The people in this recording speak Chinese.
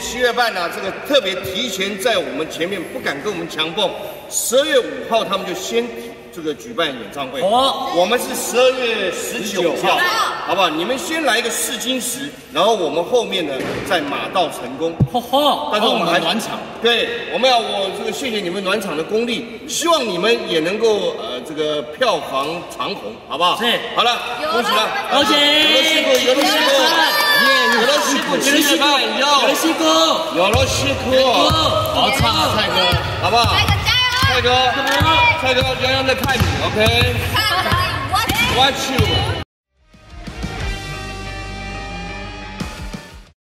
七月半呢，这个特别提前在我们前面，不敢跟我们强蹦。十二月五号他们就先这个举办演唱会，哦我们是十二月十九号，好不好？你们先来一个试金石，然后我们后面呢再马到成功。哈哈，但是我们还暖场，对，我们要我这个谢谢你们暖场的功力，希望你们也能够呃这个票房长虹，好不好？是。好了，恭喜了，恭喜，有了西瓜，有了西瓜，耶，有了西瓜，七月半有有了西哥，有了西哥，好唱啊，蔡哥，好不好？来个加油！蔡哥，蔡哥，洋洋在看你，OK，看我，我。watch you。